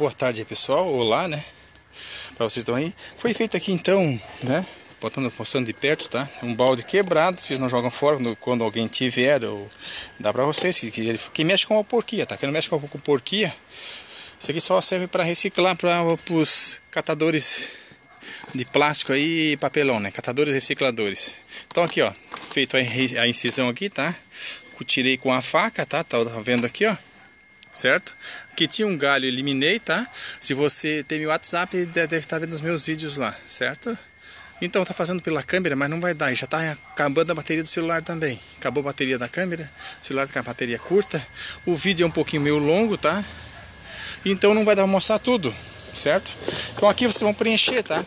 boa tarde pessoal, olá né Pra vocês estão aí Foi feito aqui então, né Botando, mostrando de perto, tá? Um balde quebrado, vocês não jogam fora quando alguém tiver ou Dá pra vocês, que, que, que mexe com a porquia, tá? Quem não mexe com a porquia Isso aqui só serve para reciclar para os catadores de plástico aí e papelão, né? Catadores recicladores Então aqui ó, feito a incisão aqui, tá? Tirei com a faca, tá? Tá vendo aqui ó certo? Que tinha um galho, eliminei, tá? Se você tem meu WhatsApp, deve estar vendo os meus vídeos lá, certo? Então tá fazendo pela câmera, mas não vai dar, já tá acabando a bateria do celular também. Acabou a bateria da câmera, o celular tá com a bateria curta. O vídeo é um pouquinho meio longo, tá? Então não vai dar pra mostrar tudo, certo? Então aqui vocês vão preencher, tá?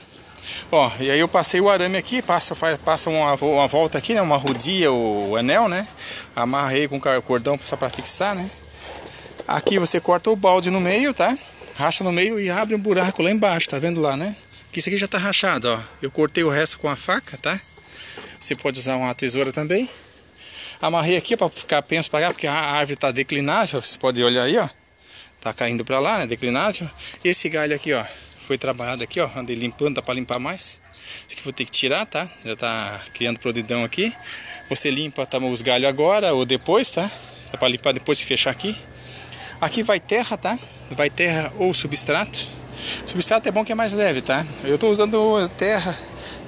Ó, e aí eu passei o arame aqui, passa, faz, passa uma, uma volta aqui, né? Uma rodia, o anel, né? Amarrei com o cordão só para fixar, né? Aqui você corta o balde no meio, tá? Racha no meio e abre um buraco lá embaixo, tá vendo lá, né? Que isso aqui já tá rachado, ó. Eu cortei o resto com a faca, tá? Você pode usar uma tesoura também. Amarrei aqui para ficar penso para cá, porque a árvore tá declinável, você pode olhar aí, ó. Tá caindo para lá, né? Declinável. Esse galho aqui, ó, foi trabalhado aqui, ó. Andei limpando, dá para limpar mais. Esse aqui vou ter que tirar, tá? Já tá criando prodidão aqui. Você limpa tá, os galhos agora ou depois, tá? Dá para limpar depois de fechar aqui. Aqui vai terra, tá? Vai terra ou substrato. Substrato é bom que é mais leve, tá? Eu estou usando terra,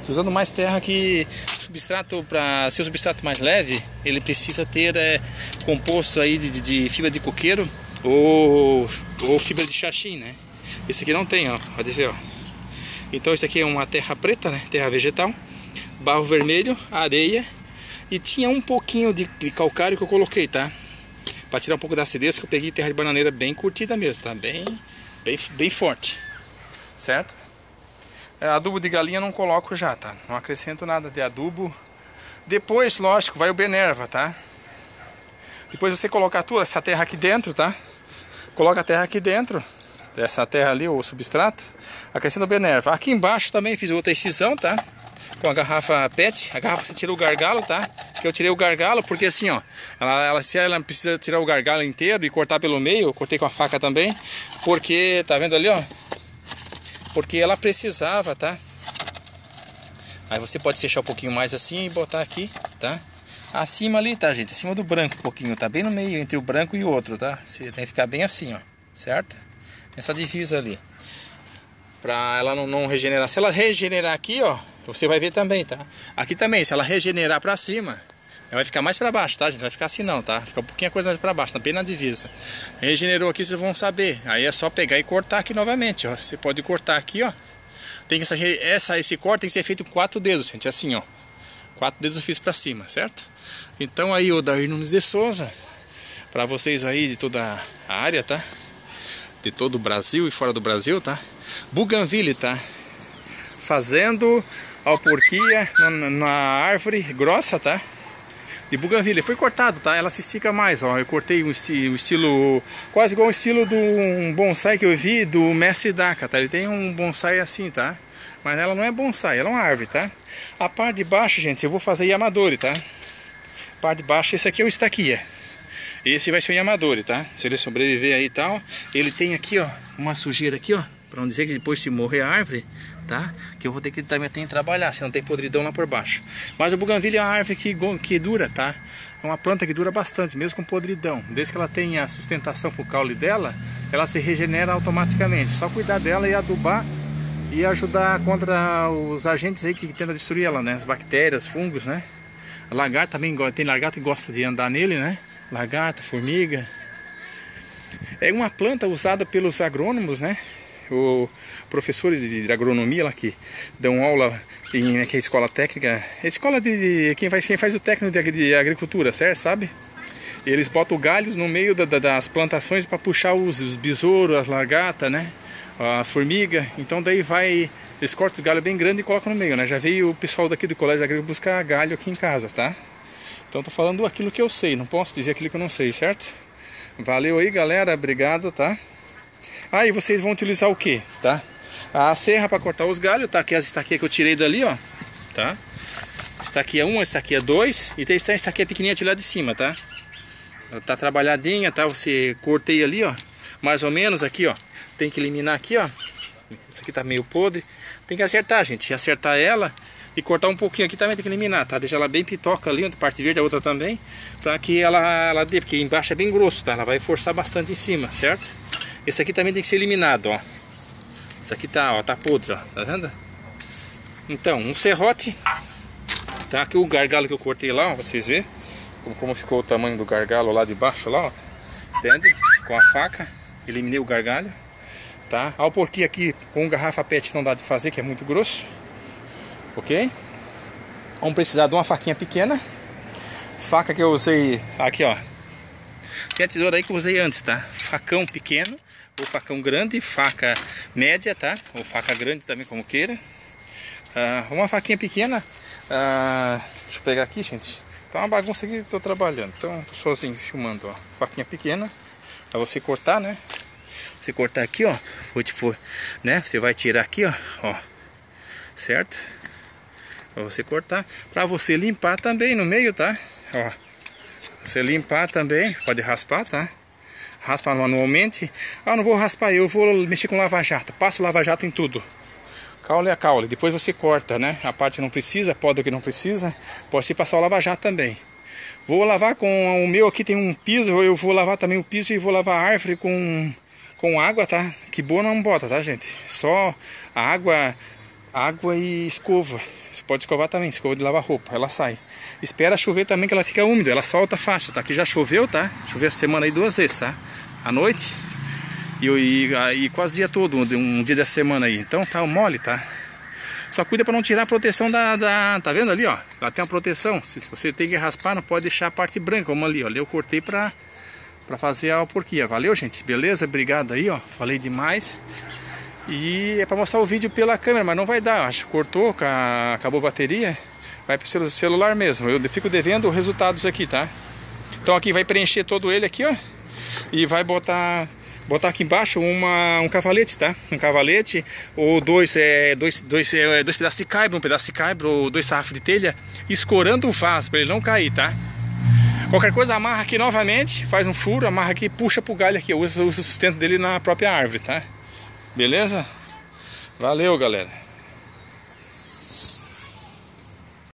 tô usando mais terra que substrato para ser o substrato mais leve, ele precisa ter é, composto aí de, de, fibra de coqueiro ou, ou fibra de xaxim, né? Esse aqui não tem, ó, pode ver, ó. Então esse aqui é uma terra preta, né? Terra vegetal, barro vermelho, areia e tinha um pouquinho de, de calcário que eu coloquei, tá? Para tirar um pouco da acidez, que eu peguei terra de bananeira bem curtida mesmo, tá? Bem, bem, bem forte, certo? É, adubo de galinha não coloco já, tá? Não acrescento nada de adubo. Depois, lógico, vai o Benerva, tá? Depois você colocar toda essa terra aqui dentro, tá? Coloca a terra aqui dentro, essa terra ali, o substrato, acrescenta o Benerva. Aqui embaixo também fiz outra excisão, tá? Com a garrafa PET, a garrafa você tira o gargalo, tá? que eu tirei o gargalo, porque assim, ó, ela, ela, se ela precisa tirar o gargalo inteiro e cortar pelo meio, eu cortei com a faca também, porque, tá vendo ali, ó? Porque ela precisava, tá? Aí você pode fechar um pouquinho mais assim e botar aqui, tá? Acima ali, tá, gente? Acima do branco um pouquinho, tá bem no meio entre o branco e o outro, tá? Você tem que ficar bem assim, ó, certo? Essa divisa ali. Pra ela não, não regenerar. Se ela regenerar aqui, ó, você vai ver também, tá? Aqui também, se ela regenerar pra cima, ela vai ficar mais para baixo, tá, gente? Vai ficar assim não, tá? Fica um pouquinho a coisa mais para baixo, bem na divisa. Regenerou aqui, vocês vão saber. Aí é só pegar e cortar aqui novamente, ó. Você pode cortar aqui, ó. Tem que essa, essa esse corte tem que ser feito com quatro dedos, gente, assim, ó. Quatro dedos eu fiz para cima, certo? Então aí o Dair Nunes de Souza, para vocês aí de toda a área, tá? De todo o Brasil e fora do Brasil, tá? Buganville, tá? Fazendo a porquia na, na árvore grossa, tá? de buganvília. Foi cortado, tá? Ela se estica mais, ó. Eu cortei um, esti um estilo quase igual o estilo do um bonsai que eu vi do mestre Daka, tá? Ele tem um bonsai assim, tá? Mas ela não é bonsai, ela é uma árvore, tá? A parte de baixo, gente, eu vou fazer Yamadori, tá? A parte de baixo, esse aqui é o estaquia. Esse vai ser o Yamadori, tá? Se ele sobreviver aí e tal, ele tem aqui, ó, uma sujeira aqui, ó, para não dizer que depois se morrer a árvore, tá? Que eu vou ter que também tem que trabalhar, se não tem podridão lá por baixo. Mas o buganvília é uma árvore que, que dura, tá? É uma planta que dura bastante, mesmo com podridão. Desde que ela tenha a sustentação pro caule dela, ela se regenera automaticamente. Só cuidar dela e adubar e ajudar contra os agentes aí que tentam destruir ela, né? As bactérias, fungos, né? A lagarta também tem lagarta que gosta de andar nele, né? Lagarta, formiga. É uma planta usada pelos agrônomos, né? O, professores de, agronomia lá que dão aula em aqui, escola técnica, é escola de, quem, faz, quem faz o técnico de, de agricultura, certo? Sabe? Eles botam galhos no meio da, da, das plantações para puxar os, os besouros, as largatas, né? As formigas. Então daí vai, eles cortam os galhos bem grandes e colocam no meio, né? Já veio o pessoal daqui do colégio agrícola buscar galho aqui em casa, tá? Então tô falando aquilo que eu sei, não posso dizer aquilo que eu não sei, certo? Valeu aí, galera, obrigado, tá? Aí vocês vão utilizar o que, tá? A serra para cortar os galhos, tá? Aqui as estaquinhas que eu tirei dali, ó, tá? Estaquia é uma, estaquia é dois e tem estaquia pequenininha de lá de cima, tá? Tá trabalhadinha, tá? Você cortei ali, ó. mais ou menos aqui, ó. Tem que eliminar aqui, ó. Isso aqui tá meio podre. Tem que acertar, gente. Acertar ela e cortar um pouquinho aqui também tem que eliminar, tá? Deixar ela bem pitoca ali, uma parte verde, a outra também, para que ela, ela dê, porque embaixo é bem grosso, tá? Ela vai forçar bastante em cima, certo? Esse aqui também tem que ser eliminado, ó. Esse aqui tá, ó, tá podre, ó, tá vendo? Então, um serrote, tá? Aqui o gargalo que eu cortei lá, ó, vocês verem como, ficou o tamanho do gargalo lá de baixo lá, ó. Entende? Com a faca, eliminei o gargalho, tá? Ao porquinho aqui com garrafa pet não dá de fazer, que é muito grosso ok? Vamos precisar de uma faquinha pequena, faca que eu usei aqui, ó. Tem a tesoura aí que eu usei antes, tá? Facão pequeno ou facão grande, faca média, tá? Ou faca grande também, como queira. Uh, uma faquinha pequena. Uh, deixa eu pegar aqui, gente. Tá uma bagunça aqui que tô trabalhando. Então, tô sozinho filmando, ó. Faquinha pequena. Pra você cortar, né? Você cortar aqui, ó. Foi, for, né? Você vai tirar aqui, ó. ó certo? Pra você cortar. Pra você limpar também no meio, tá? Ó. Você limpar também. Pode raspar, tá? Raspa manualmente. Ah, não vou raspar, eu vou mexer com lava-jato. Passa o lava-jato em tudo. Caule a caule. Depois você corta, né? A parte que não precisa, pode o que não precisa. Pode se passar o lava-jato também. Vou lavar com o meu aqui tem um piso. Eu vou lavar também o piso e vou lavar a árvore com, com água, tá? Que boa não bota, tá, gente? Só a água água e escova. Você pode escovar também, escova de lavar roupa, ela sai. Espera chover também que ela fica úmida, ela solta fácil, tá? Aqui já choveu, tá? Choveu essa semana aí duas vezes, tá? À noite e, e, e quase o dia todo, um dia dessa semana aí. Então tá mole, tá? Só cuida para não tirar a proteção da, da, Tá vendo ali, ó? Ela tem uma proteção. Se você tem que raspar, não pode deixar a parte branca, como ali, ó. Ali eu cortei pra, pra fazer a porquia. Valeu, gente? Beleza? Obrigado aí, ó. Falei demais. E é para mostrar o vídeo pela câmera, mas não vai dar. Acho que cortou, acabou a bateria. Vai para o celular mesmo. Eu fico devendo resultados aqui, tá? Então aqui vai preencher todo ele aqui, ó. E vai botar botar aqui embaixo uma, um cavalete, tá? Um cavalete ou dois, é, dois, dois, é, dois pedaços de caibro, um pedaço de caibro ou dois sarrafos de telha, escorando o vaso para ele não cair, tá? Qualquer coisa amarra aqui novamente, faz um furo, amarra aqui, puxa pro galho aqui, usa, usa o sustento dele na própria árvore, tá? Beleza? Valeu, galera.